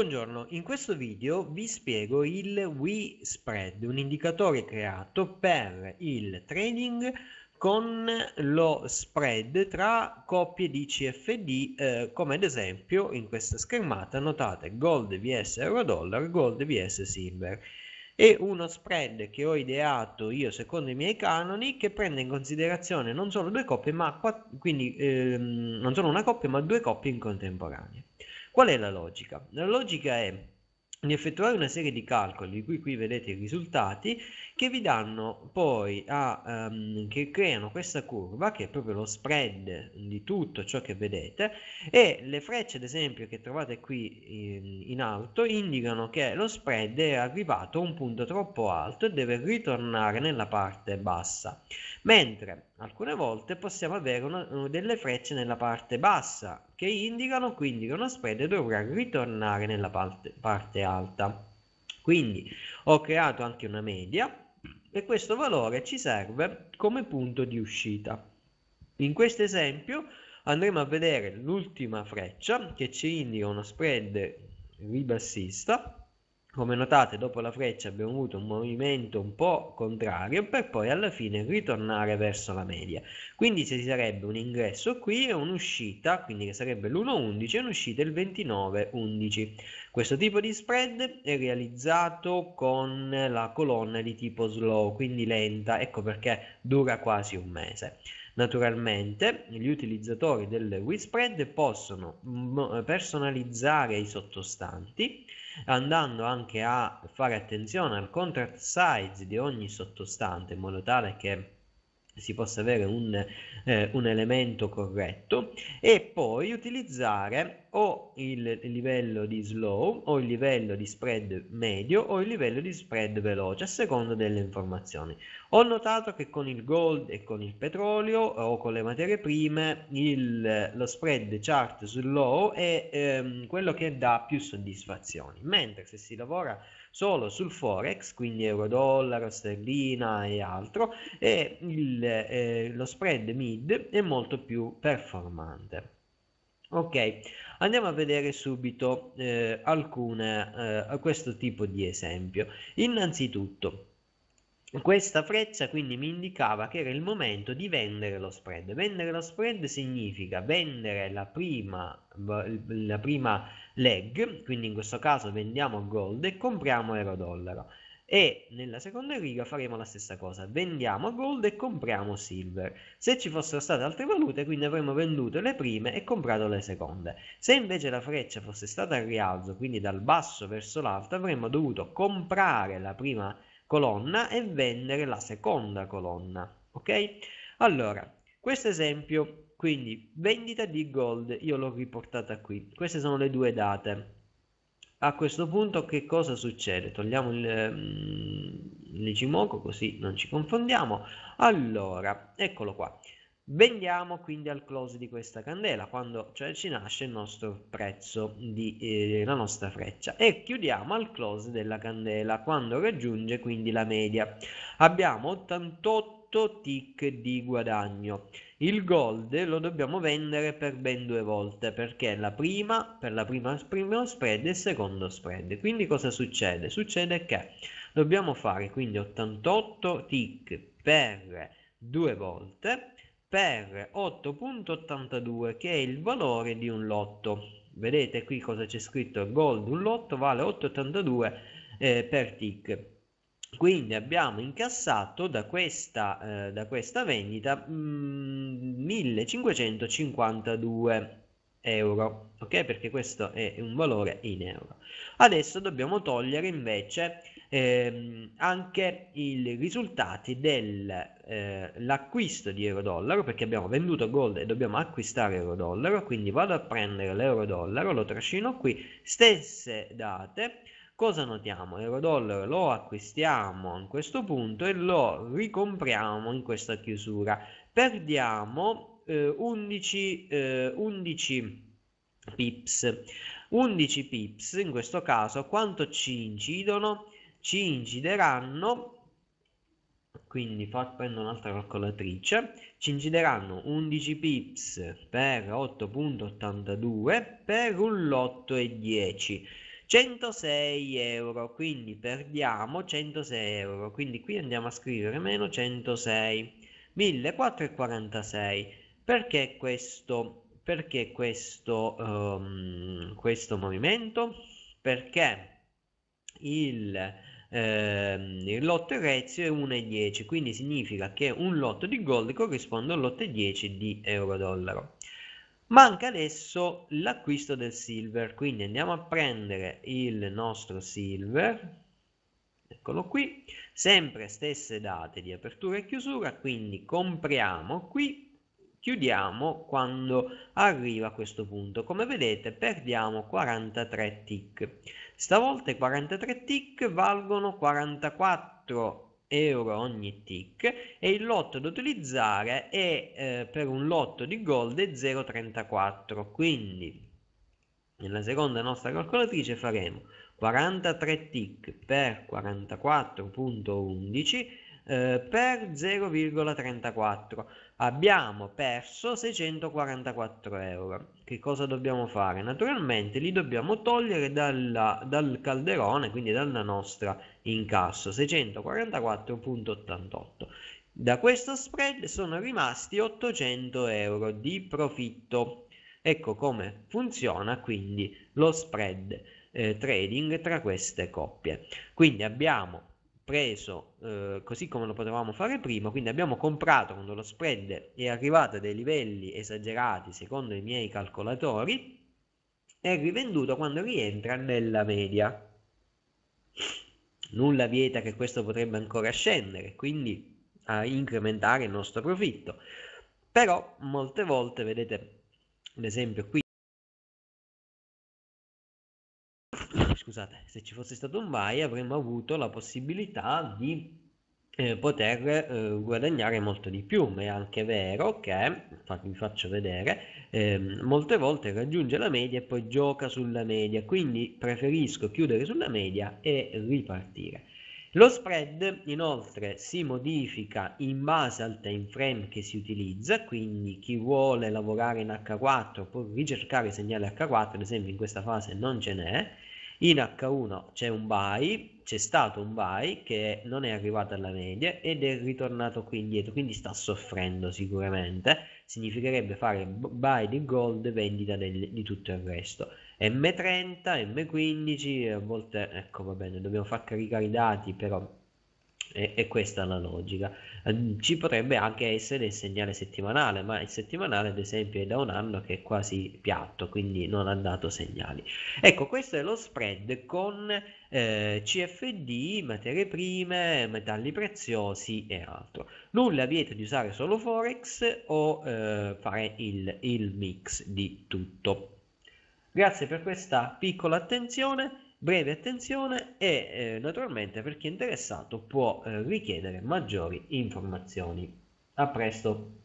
Buongiorno, in questo video vi spiego il WeSpread, un indicatore creato per il trading con lo spread tra coppie di CFD, eh, come ad esempio in questa schermata notate Gold vs Euro-Dollar, Gold vs Silver. È uno spread che ho ideato io secondo i miei canoni che prende in considerazione non solo due coppie, ma quattro, quindi ehm, non solo una coppia, ma due coppie in contemporanea. Qual è la logica? La logica è di effettuare una serie di calcoli, di cui qui vedete i risultati, che vi danno poi a, um, che creano questa curva, che è proprio lo spread di tutto ciò che vedete, e le frecce, ad esempio, che trovate qui in, in alto, indicano che lo spread è arrivato a un punto troppo alto e deve ritornare nella parte bassa, mentre alcune volte possiamo avere una, delle frecce nella parte bassa, che indicano quindi che uno spread dovrà ritornare nella parte, parte alta. Quindi ho creato anche una media e questo valore ci serve come punto di uscita. In questo esempio andremo a vedere l'ultima freccia che ci indica uno spread ribassista come notate dopo la freccia abbiamo avuto un movimento un po' contrario per poi alla fine ritornare verso la media. Quindi ci sarebbe un ingresso qui e un'uscita, quindi che sarebbe l'1,11 e un'uscita il 29,11. Questo tipo di spread è realizzato con la colonna di tipo slow, quindi lenta, ecco perché dura quasi un mese. Naturalmente gli utilizzatori del WeSpread possono personalizzare i sottostanti andando anche a fare attenzione al contract size di ogni sottostante in modo tale che si possa avere un, eh, un, elemento corretto e poi utilizzare o il livello di slow o il livello di spread medio o il livello di spread veloce a seconda delle informazioni. Ho notato che con il gold e con il petrolio o con le materie prime il, lo spread chart slow è ehm, quello che dà più soddisfazioni, mentre se si lavora solo sul forex, quindi euro dollaro, sterlina e altro, e il, eh, lo spread mid è molto più performante. Ok, andiamo a vedere subito eh, alcune eh, questo tipo di esempio. Innanzitutto, questa freccia quindi mi indicava che era il momento di vendere lo spread. Vendere lo spread significa vendere la prima, la prima leg, quindi in questo caso vendiamo gold e compriamo euro dollaro. E nella seconda riga faremo la stessa cosa, vendiamo gold e compriamo silver. Se ci fossero state altre valute, quindi avremmo venduto le prime e comprato le seconde. Se invece la freccia fosse stata al rialzo, quindi dal basso verso l'alto, avremmo dovuto comprare la prima colonna e vendere la seconda colonna. Ok? Allora, questo esempio, quindi vendita di gold, io l'ho riportata qui. Queste sono le due date. A questo punto che cosa succede? Togliamo il, mm, l'Ichimoku così non ci confondiamo. Allora, eccolo qua. Vendiamo quindi al close di questa candela, quando cioè ci nasce il nostro prezzo di eh, la nostra freccia e chiudiamo al close della candela quando raggiunge quindi la media. Abbiamo 88 tick di guadagno. Il gold lo dobbiamo vendere per ben due volte perché la prima per la prima primo spread e il secondo spread. Quindi cosa succede? Succede che dobbiamo fare quindi 88 tick per due volte per 8.82 che è il valore di un lotto vedete qui cosa c'è scritto gold un lotto vale 8.82 eh, per tick quindi abbiamo incassato da questa, eh, da questa vendita mm, 1552 euro ok? Perché questo è un valore in euro. Adesso dobbiamo togliere invece ehm, anche i risultati dell'acquisto eh, di euro dollaro perché abbiamo venduto gold e dobbiamo acquistare euro dollaro quindi vado a prendere l'euro dollaro lo trascino qui stesse date cosa notiamo? Euro dollaro lo acquistiamo a questo punto e lo ricompriamo in questa chiusura. Perdiamo eh, 11 eh, 11 pips. 11 pips in questo caso quanto ci incidono? Ci incideranno quindi prendo un'altra calcolatrice ci incideranno 11 pips per 8.82 per un lotto e 10 106 euro, quindi perdiamo 106 euro, quindi qui andiamo a scrivere meno 106, 1446. Perché questo, perché questo, um, questo movimento? Perché il, ehm, il lotto Erezio è 1,10, quindi significa che un lotto di gold corrisponde a un lotto 10 di euro-dollaro. Manca adesso l'acquisto del silver, quindi andiamo a prendere il nostro silver, eccolo qui, sempre stesse date di apertura e chiusura, quindi compriamo qui, chiudiamo quando arriva a questo punto. Come vedete perdiamo 43 tick. Stavolta i 43 tick valgono 44 euro ogni tick e il lotto da utilizzare è eh, per un lotto di gold è 0,34 quindi nella seconda nostra calcolatrice faremo 43 tick per 44.11 eh, per 0,34 abbiamo perso 644 euro. Che cosa dobbiamo fare? Naturalmente li dobbiamo togliere dalla, dal calderone quindi dalla nostra incasso 644.88 da questo spread sono rimasti 800 euro di profitto. Ecco come funziona quindi lo spread eh, trading tra queste coppie. Quindi abbiamo preso eh, così come lo potevamo fare prima, quindi abbiamo comprato quando lo spread è arrivato a dei livelli esagerati secondo i miei calcolatori e rivenduto quando rientra nella media. Nulla vieta che questo potrebbe ancora scendere, quindi a incrementare il nostro profitto. Però molte volte, vedete, ad esempio qui scusate, se ci fosse stato un buy avremmo avuto la possibilità di eh, poter eh, guadagnare molto di più, ma è anche vero che, vi faccio vedere, eh, molte volte raggiunge la media e poi gioca sulla media, quindi preferisco chiudere sulla media e ripartire. Lo spread inoltre si modifica in base al time frame che si utilizza, quindi chi vuole lavorare in H4 può ricercare segnale H4, ad esempio in questa fase non ce n'è, in H1 c'è un buy, c'è stato un buy che non è arrivato alla media ed è ritornato qui indietro, quindi sta soffrendo sicuramente. Significherebbe fare buy di gold, vendita del, di tutto il resto. M30, M15, a volte, ecco va bene, dobbiamo far caricare i dati, però è, è questa la logica. Ehm, ci potrebbe anche essere il segnale settimanale, ma il settimanale ad esempio è da un anno che è quasi piatto, quindi non ha dato segnali. Ecco, questo è lo spread con eh, CFD, materie prime, metalli preziosi e altro. Nulla vieta di usare solo Forex o eh, fare il, il mix di tutto. Grazie per questa piccola attenzione breve attenzione e eh, naturalmente per chi è interessato può eh, richiedere maggiori informazioni. A presto!